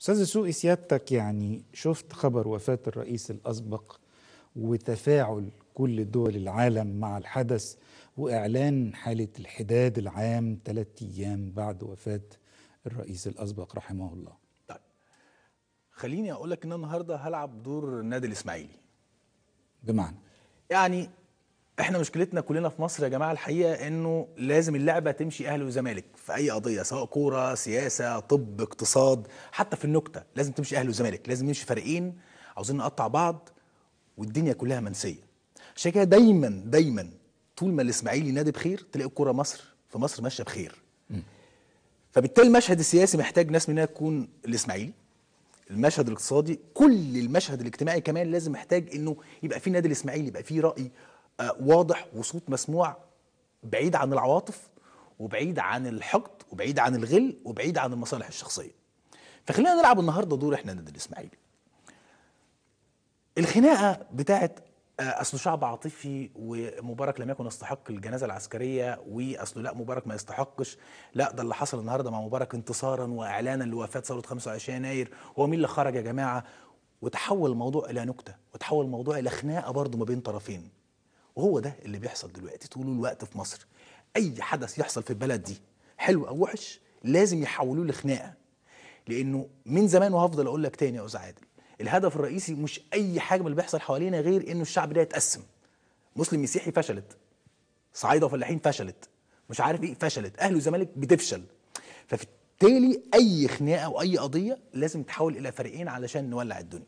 أستاذ سوقي سيادتك يعني شفت خبر وفاة الرئيس الأسبق وتفاعل كل دول العالم مع الحدث وإعلان حالة الحداد العام ثلاثة أيام بعد وفاة الرئيس الأسبق رحمه الله. طيب خليني أقول لك إن النهارده هلعب دور النادي الإسماعيلي. بمعنى؟ يعني إحنا مشكلتنا كلنا في مصر يا جماعة الحقيقة إنه لازم اللعبة تمشي أهلي وزمالك في أي قضية سواء كورة سياسة طب اقتصاد حتى في النكتة لازم تمشي أهلي وزمالك لازم نمشي فريقين عاوزين نقطع بعض والدنيا كلها منسية. عشان كده دايما دايما طول ما الإسماعيلي نادي بخير تلاقي الكورة مصر في مصر ماشية بخير. فبالتالي المشهد السياسي محتاج ناس منها تكون الإسماعيلي المشهد الاقتصادي كل المشهد الاجتماعي كمان لازم محتاج إنه يبقى في نادي الإسماعيلي يبقى في رأي واضح وصوت مسموع بعيد عن العواطف وبعيد عن الحقد وبعيد عن الغل وبعيد عن المصالح الشخصية. فخلينا نلعب النهارده دور إحنا نادي الإسماعيلي. الخناقة بتاعت آه، اصله شعب عاطفي ومبارك لم يكن يستحق الجنازة العسكرية واصله لا مبارك ما يستحقش. لا ده اللي حصل النهارده مع مبارك انتصارا واعلانا لوفاة ثورة 25 يناير هو مين اللي خرج يا جماعة؟ وتحول الموضوع إلى نكتة وتحول الموضوع إلى خناقة برضه ما بين طرفين. وهو ده اللي بيحصل دلوقتي طول الوقت في مصر. أي حدث يحصل في البلد دي حلو أو وحش لازم يحولوه لخناقة. لأنه من زمان وهفضل أقول لك تاني يا أستاذ عادل الهدف الرئيسي مش أي حاجة من اللي بيحصل حوالينا غير إنه الشعب ده يتقسم. مسلم مسيحي فشلت صعايده وفلاحين فشلت مش عارف إيه فشلت أهلي وزمالك بتفشل. فبالتالي أي خناقة واي قضية لازم تحول إلى فريقين علشان نولع الدنيا.